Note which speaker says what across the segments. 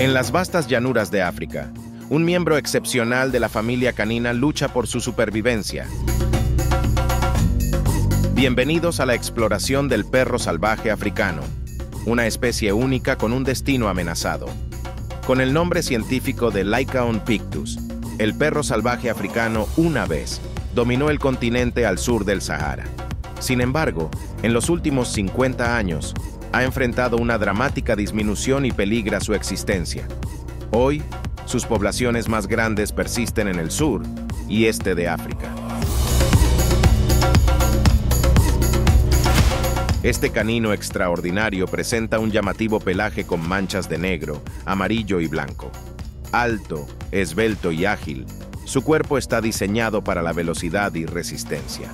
Speaker 1: En las vastas llanuras de África, un miembro excepcional de la familia canina lucha por su supervivencia. Bienvenidos a la exploración del perro salvaje africano, una especie única con un destino amenazado. Con el nombre científico de Lycaon pictus, el perro salvaje africano una vez dominó el continente al sur del Sahara. Sin embargo, en los últimos 50 años, ha enfrentado una dramática disminución y peligra su existencia. Hoy, sus poblaciones más grandes persisten en el sur y este de África. Este canino extraordinario presenta un llamativo pelaje con manchas de negro, amarillo y blanco. Alto, esbelto y ágil, su cuerpo está diseñado para la velocidad y resistencia.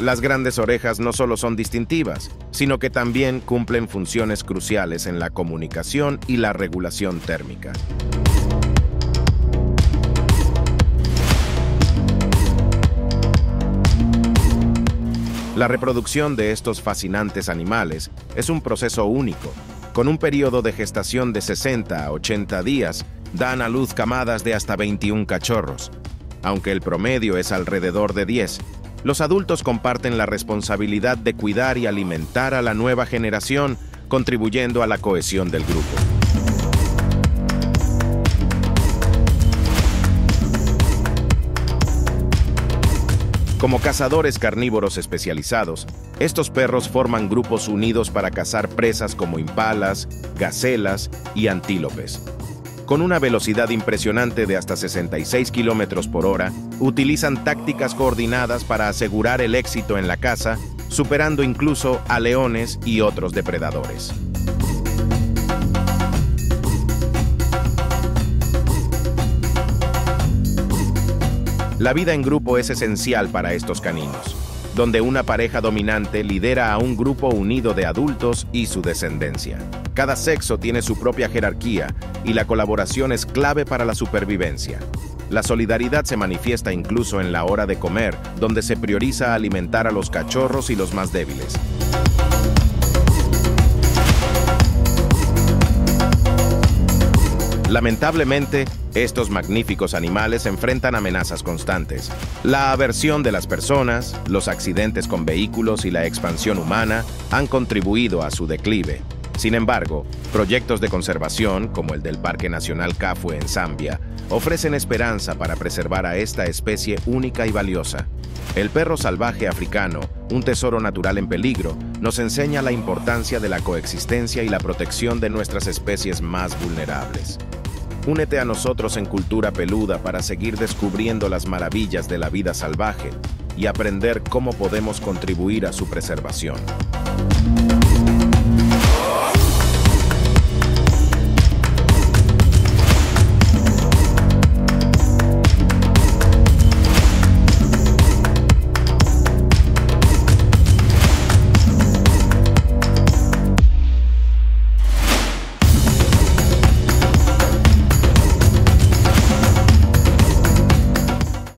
Speaker 1: Las grandes orejas no solo son distintivas, sino que también cumplen funciones cruciales en la comunicación y la regulación térmica. La reproducción de estos fascinantes animales es un proceso único. Con un periodo de gestación de 60 a 80 días, dan a luz camadas de hasta 21 cachorros. Aunque el promedio es alrededor de 10, los adultos comparten la responsabilidad de cuidar y alimentar a la nueva generación, contribuyendo a la cohesión del grupo. Como cazadores carnívoros especializados, estos perros forman grupos unidos para cazar presas como impalas, gacelas y antílopes. Con una velocidad impresionante de hasta 66 kilómetros por hora, utilizan tácticas coordinadas para asegurar el éxito en la caza, superando incluso a leones y otros depredadores. La vida en grupo es esencial para estos caninos, donde una pareja dominante lidera a un grupo unido de adultos y su descendencia. Cada sexo tiene su propia jerarquía y la colaboración es clave para la supervivencia. La solidaridad se manifiesta incluso en la hora de comer, donde se prioriza alimentar a los cachorros y los más débiles. Lamentablemente, estos magníficos animales enfrentan amenazas constantes. La aversión de las personas, los accidentes con vehículos y la expansión humana han contribuido a su declive. Sin embargo, proyectos de conservación, como el del Parque Nacional Kafue en Zambia, ofrecen esperanza para preservar a esta especie única y valiosa. El perro salvaje africano, un tesoro natural en peligro, nos enseña la importancia de la coexistencia y la protección de nuestras especies más vulnerables. Únete a nosotros en Cultura Peluda para seguir descubriendo las maravillas de la vida salvaje y aprender cómo podemos contribuir a su preservación.